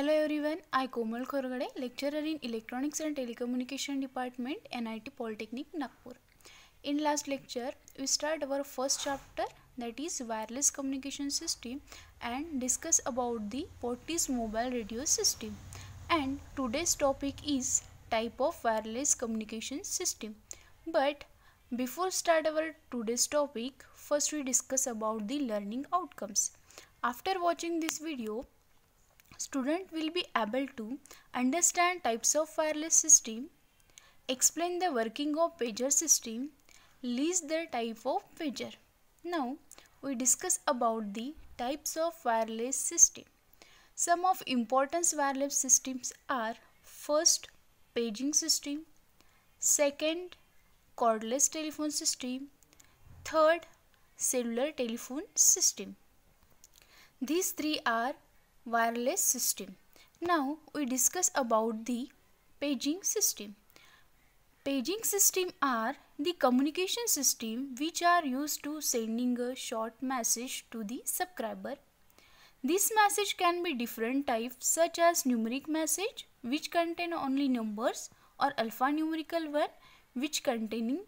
Hello everyone, I Komal Khorgade, lecturer in Electronics and Telecommunication Department, NIT Polytechnic, Nagpur. In last lecture, we start our first chapter that is wireless communication system and discuss about the Portis mobile radio system. And today's topic is type of wireless communication system. But before start our today's topic, first we discuss about the learning outcomes. After watching this video, student will be able to understand types of wireless system, explain the working of pager system, list the type of pager. Now we discuss about the types of wireless system. Some of importance wireless systems are first paging system, second cordless telephone system, third cellular telephone system. These three are wireless system. Now we discuss about the paging system. Paging system are the communication system which are used to sending a short message to the subscriber. This message can be different types such as numeric message which contain only numbers or alphanumerical one which containing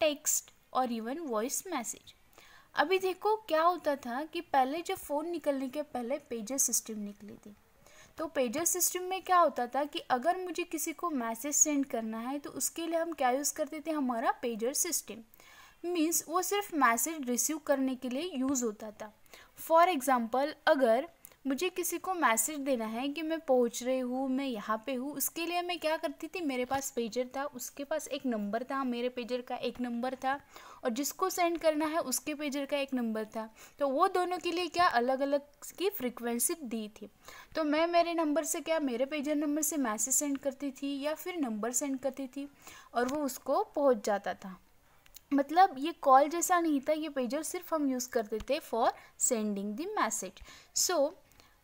text or even voice message. अभी देखो क्या होता था कि पहले जब phone निकलने के पहले पेजर सिस्टम निकली थी। तो पेजर सिस्टम में क्या होता था कि अगर मुझे किसी को मैसेज सेंड करना है तो उसके लिए हम क्या यूज़ करते थे? हमारा पेजर सिस्टम मीन्स वो सिर्फ़ मैसेज रिसीव करने के लिए यूज़ होता था। फॉर एग्ज़ाम्पल अगर मुझे किसी को मैसेज देना है कि मैं पहुँच रही हूँ, मैं यहाँ पे हूँ। उसके लिए मैं क्या करती थी? मेरे पास पेजर था, उसके पास एक नंबर था, मेरे पेजर का एक नंबर था और जिसको सेंड करना है, उसके पेजर का एक नंबर था। तो वो दोनों के लिए क्या अलग अलग की फ्रिक्वेंसी दी थी? तो मैं मेरे नंबर से क्या, मेरे पेजर नंबर से मैसेज सेंड करती थी या फिर नंबर सेंड करती थी और वो उसको पहुँच जाता था। मतलब ये कॉल जैसा नहीं था, ये पेजर सिर्फ़ हम यूज़ करते थे for sending the message so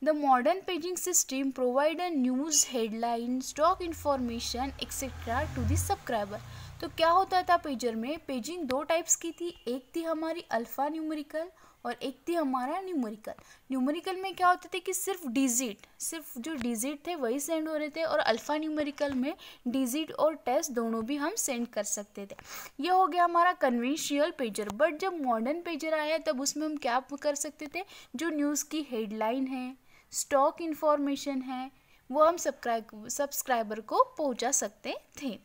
The modern paging system provide a news headline, stock information etc. to the subscriber. तो क्या होता था पेजर में? पेजिंग दो टाइप्स की थी। एक थी हमारी अल्फ़ा न्यूमेरिकल और एक थी हमारा न्यूमेरिकल न्यूमेरिकल में क्या होते थे कि सिर्फ़ डिजिट सिर्फ़ जो डिजिट थे वही सेंड हो रहे थे और अल्फ़ा न्यूमेरिकल में डिजिट और टेस्ट दोनों भी हम सेंड कर सकते थे। ये हो गया हमारा कन्वेंशियल पेजर बट जब मॉडर्न पेजर आया तब उसमें हम क्या कर सकते थे? जो न्यूज़ की हेडलाइन है स्टॉक इन्फॉर्मेशन है, वो हम सब्सक्राइब सब्सक्राइबर को पहुँचा सकते थे।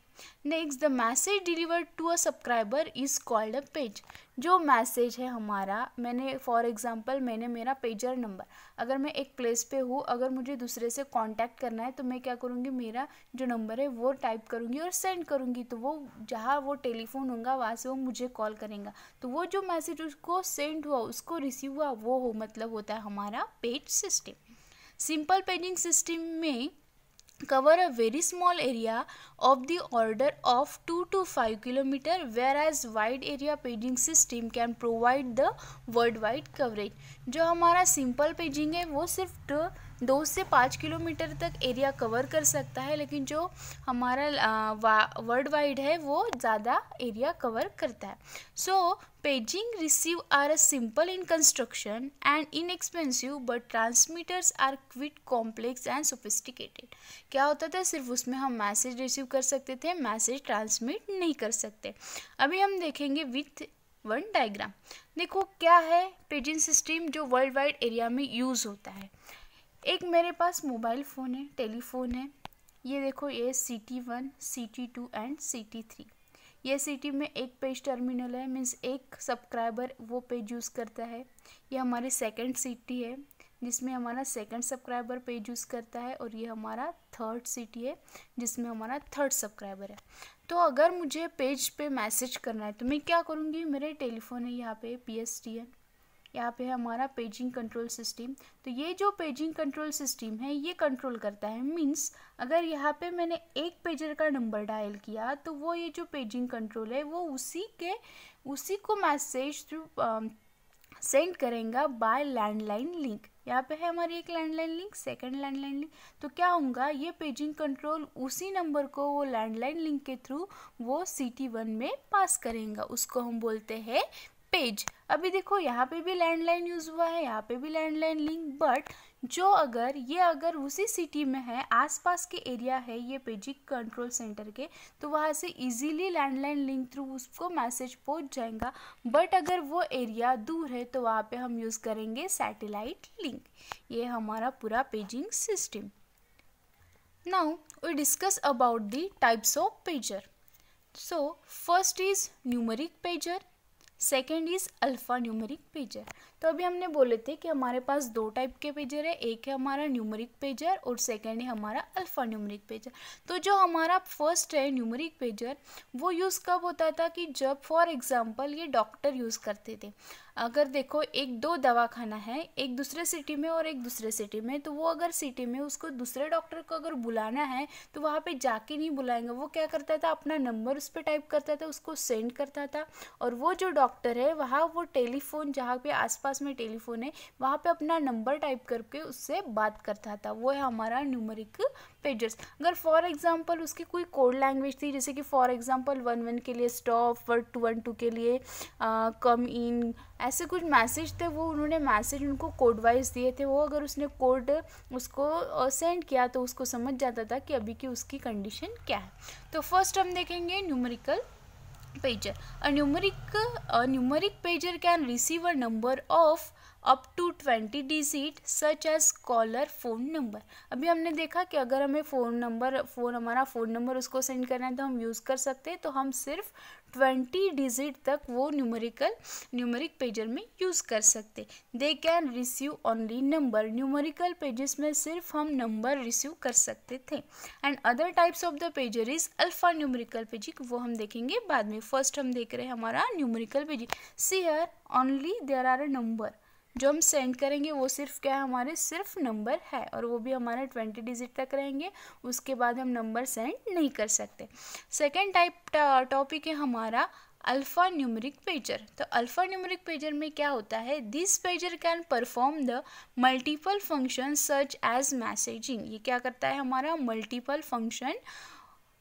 Next the message delivered to a subscriber is called a page जो मैसेज है हमारा, मैंने फॉर एग्जांपल मैंने मेरा पेजर नंबर अगर मैं एक प्लेस पे हूँ, अगर मुझे दूसरे से कांटेक्ट करना है तो मैं क्या करूँगी? मेरा जो नंबर है, वो टाइप करूँगी और सेंड करूँगी। तो वो, जहाँ वो टेलीफोन होगा, वहाँ से वो मुझे कॉल करेगा। तो वो जो मैसेज उसको सेंड हुआ, उसको रिसीव हुआ, वो हो मतलब होता है हमारा page system simple paging system में cover a very small area of the order of two to five kilometer whereas wide area paging system can provide the world wide coverage जो हमारा सिंपल पेजिंग है, वो सिर्फ़ to दो से पाँच kilometre तक एरिया कवर कर सकता है, लेकिन जो हमारा वर्ल्ड वाइड है, वो ज़्यादा एरिया कवर करता है। So paging receive are a simple in construction and inexpensive but transmitters are quite complex and sophisticated क्या होता था, सिर्फ़ उसमें हम मैसेज रिसीव कर सकते थे मैसेज ट्रांसमिट नहीं कर सकते। अभी हम देखेंगे विथ वन डायग्राम देखो, क्या है पेजिंग सिस्टम जो वर्ल्ड वाइड एरिया में यूज़ होता है? एक मेरे पास मोबाइल फ़ोन है, टेलीफोन है। ये देखो, ये C T one C T two and C T three ये सी टी में एक पेज टर्मिनल है मीन्स एक सब्सक्राइबर वो पेज यूज़ करता है। ये हमारी सेकंड सी टी है, जिसमें हमारा सेकंड सब्सक्राइबर पेज यूज़ करता है और ये हमारा थर्ड सिटी है, जिसमें हमारा थर्ड सब्सक्राइबर है। तो अगर मुझे पेज पे मैसेज करना है तो मैं क्या करूँगी? मेरे टेलीफोन है यहाँ पे पी एस टी एन यहाँ पे है हमारा पेजिंग कंट्रोल सिस्टम तो ये जो पेजिंग कंट्रोल सिस्टम है, ये कंट्रोल करता है। मीन्स अगर यहाँ पे मैंने एक पेजर का नंबर डायल किया तो वो ये जो पेजिंग कंट्रोल है, वो उसी के, उसी को मैसेज थ्रू सेंड करेगा बाय लैंडलाइन लिंक यहाँ पे है हमारी एक landline link second landline link तो क्या होगा, ये पेजिंग कंट्रोल उसी नंबर को वो लैंडलाइन लिंक के थ्रू वो सी टी वन में पास करेगा। उसको हम बोलते हैं पेज अभी देखो, यहाँ पे भी लैंडलाइन यूज़ हुआ है, यहाँ पे भी लैंडलाइन लिंक बट जो अगर, ये अगर उसी सिटी में है, आसपास के एरिया है, ये पेजिंग कंट्रोल सेंटर के तो वहाँ से इजीली लैंडलाइन लिंक थ्रू उसको मैसेज पहुँच जाएगा। बट अगर वो एरिया दूर है तो वहाँ पे हम यूज़ करेंगे सैटेलाइट लिंक ये हमारा पूरा paging system now we discuss about the types of pager so first is numeric pager second is alpha numeric pager तो अभी हमने बोले थे कि हमारे पास दो टाइप के पेजर है, एक है हमारा न्यूमरिक पेजर और सेकेंड है हमारा अल्फ़ा न्यूमरिक पेजर तो जो हमारा फ़र्स्ट है न्यूमरिक पेजर वो यूज़ कब होता था कि जब फॉर एग्ज़ाम्पल ये डॉक्टर यूज़ करते थे। अगर देखो एक दो दवाखाना है, एक दूसरे सिटी में और एक दूसरे सिटी में तो वो अगर सिटी में उसको दूसरे डॉक्टर को अगर बुलाना है तो वहाँ पे जाके नहीं बुलाएँगे। वो क्या करता था, अपना नंबर उस पर टाइप करता था, उसको सेंड करता था और वो जो डॉक्टर है, वहाँ वो टेलीफोन, जहाँ पे आसपास में टेलीफोन है, वहाँ पे अपना नंबर टाइप करके उससे बात करता था। वो है हमारा न्यूमरिक पेजर्स अगर फॉर एग्ज़ाम्पल उसकी कोई कोड लैंग्वेज थी, जैसे कि फॉर एग्ज़ाम्पल वन वन के लिए stop one two one two के लिए कम इन ऐसे कुछ मैसेज थे, वो उन्होंने मैसेज उनको कोड वाइज दिए थे, वो अगर उसने कोड उसको सेंड किया तो उसको समझ जाता था कि अभी की उसकी कंडीशन क्या है। तो फ़र्स्ट हम देखेंगे numerical pager a numeric a numeric pager can receive a number up to twenty digit such as caller phone number अभी हमने देखा कि अगर हमें फ़ोन नंबर फ़ोन हमारा फ़ोन नंबर उसको सेंड करना है तो हम यूज़ कर सकते हैं तो हम सिर्फ़ ट्वेंटी डिजिट तक वो न्यूमेरिकल न्यूमेरिक पेजर में यूज़ कर सकते they can receive only number numerical pages में सिर्फ़ हम नंबर रिसीव कर सकते थे। And other types of the pager is alpha numerical पेजिक वो हम देखेंगे बाद में। फ़र्स्ट हम देख रहे हैं हमारा numerical पेजिक see here only there are a number जो हम सेंड करेंगे, वो सिर्फ़ क्या है, हमारे सिर्फ़ नंबर है और वो भी हमारे ट्वेंटी डिजिट तक रहेंगे। उसके बाद हम नंबर सेंड नहीं कर सकते। सेकेंड टाइप टॉपिक है हमारा अल्फ़ा न्यूमरिक पेजर तो अल्फ़ा न्यूमरिक पेजर में क्या होता है? This pager can perform the multiple function such as messaging ये क्या करता है? हमारा मल्टीपल फ़ंक्शन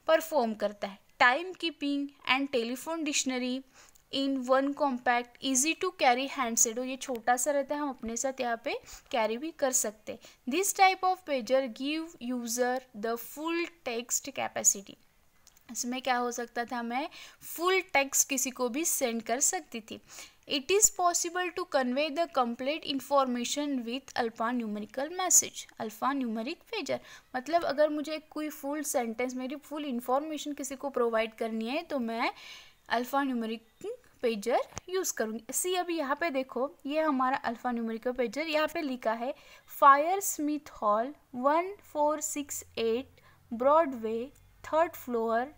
परफॉर्म करता है। Time keeping and telephone dictionary in one compact easy to carry handset ये छोटा सा रहता है, हम अपने साथ यहाँ पे कैरी भी कर सकते हैं। This type of pager give user the full text capacity इसमें क्या हो सकता था, मैं फुल टेक्स्ट किसी को भी सेंड कर सकती थी। It is possible to convey the complete information with alpha numerical message alpha numeric pager मतलब अगर मुझे कोई फुल सेंटेंस मेरी फुल इंफॉर्मेशन किसी को प्रोवाइड करनी है तो मैं अल्फ़ा न्यूमेरिक पेजर यूज़ करूँगी। सी अभी यहाँ पे देखो, ये हमारा अल्फ़ा न्यूमेरिकल पेजर यहाँ पे लिखा है fire Smith hall one four six eight Broadway third floor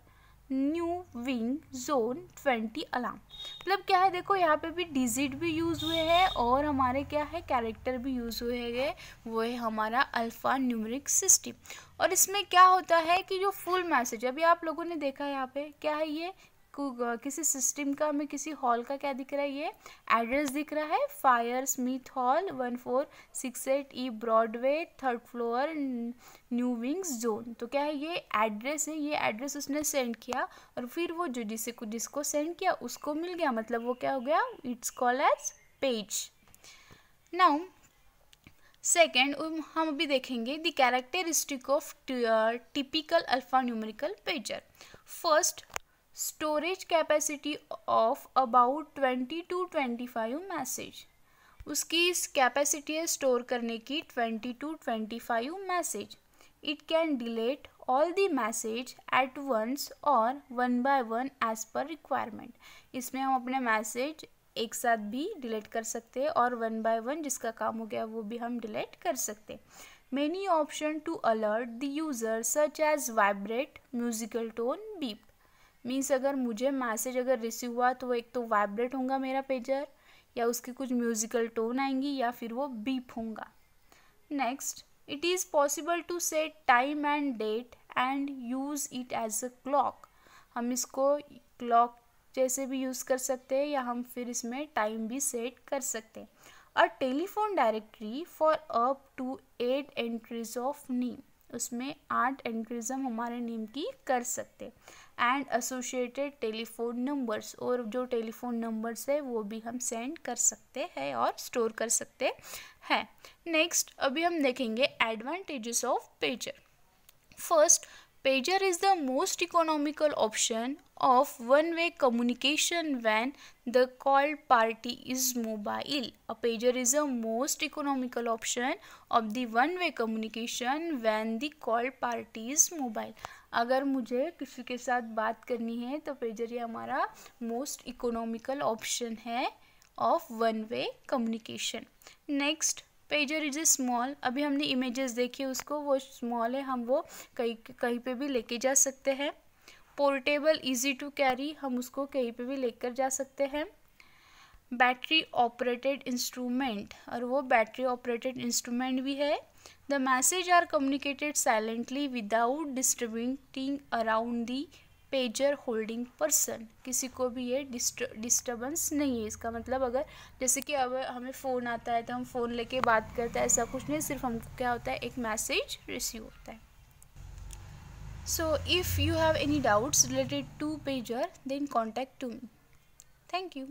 new wing zone twenty alarm मतलब क्या है, देखो, यहाँ पे भी डिजिट भी यूज़ हुए हैं और हमारे क्या है कैरेक्टर भी यूज़ हुए गए वो है हमारा अल्फ़ा न्यूमरिक सिस्टम और इसमें क्या होता है कि जो फुल मैसेज अभी आप लोगों ने देखा है यहाँ पे, क्या है ये? किसी सिस्टम का, हमें किसी हॉल का क्या दिख रहा है? ये एड्रेस दिख रहा है। Fire Smith hall one four six eight E Broadway third floor new wings zone तो क्या है? ये एड्रेस है। ये एड्रेस उसने सेंड किया और फिर वो जो जिसे जिसको सेंड किया, उसको मिल गया। मतलब वो क्या हो गया? It's call as page now second हम अभी देखेंगे the characteristic of typical alpha numerical pager first storage capacity of about twenty two twenty five message उसकी इस कैपेसिटी है स्टोर करने की twenty two twenty five message it can delete all the message at once और one by one as per requirement इसमें हम अपने message एक साथ भी डिलीट कर सकते हैं और वन बाय वन जिसका काम हो गया वो भी हम डिलीट कर सकते हैं। Many option to alert the user such as vibrate musical tone beep means अगर मुझे मैसेज अगर रिसीव हुआ तो एक तो वाइब्रेट होगा मेरा पेजर या उसकी कुछ म्यूज़िकल टोन आएँगी, या फिर वो बीप होगा next it is possible to set time and date and use it as a clock हम इसको क्लॉक जैसे भी यूज़ कर सकते हैं, या हम फिर इसमें टाइम भी सेट कर सकते हैं। A telephone directory for up to eight entries of name उसमें आठ एंट्रीज हम हमारे नेम की कर सकते एंड एसोसिएटेड टेलीफोन नंबर्स और जो टेलीफोन नंबर्स है, वो भी हम सेंड कर सकते हैं और स्टोर कर सकते हैं। नेक्स्ट अभी हम देखेंगे advantages of pager first pager is the most economical option of one way communication when the call party is mobile a pager is the most economical option of the one way communication when the call party is mobile अगर मुझे किसी के साथ बात करनी है तो pager ये हमारा मोस्ट इकोनॉमिकल ऑप्शन है of one way communication next pager is a small अभी हमने इमेजेस देखी, उसको वो स्मॉल है, हम वो कहीं कहीं पे भी लेके जा सकते हैं। पोर्टेबल इजी टू कैरी हम उसको कहीं पे भी लेकर जा सकते हैं। बैटरी ऑपरेटेड इंस्ट्रूमेंट और वो बैटरी ऑपरेटेड इंस्ट्रूमेंट भी है। The message are communicated silently without disturbing around the pager holding person किसी को भी ये डिस्टर्बेंस नहीं है। इसका मतलब अगर जैसे कि अब हमें फ़ोन आता है तो हम फ़ोन लेके बात करते हैं, ऐसा कुछ नहीं, सिर्फ़ हमको क्या होता है, एक मैसेज रिसीव होता है। So if you have any doubts related to pager then contact to me thank you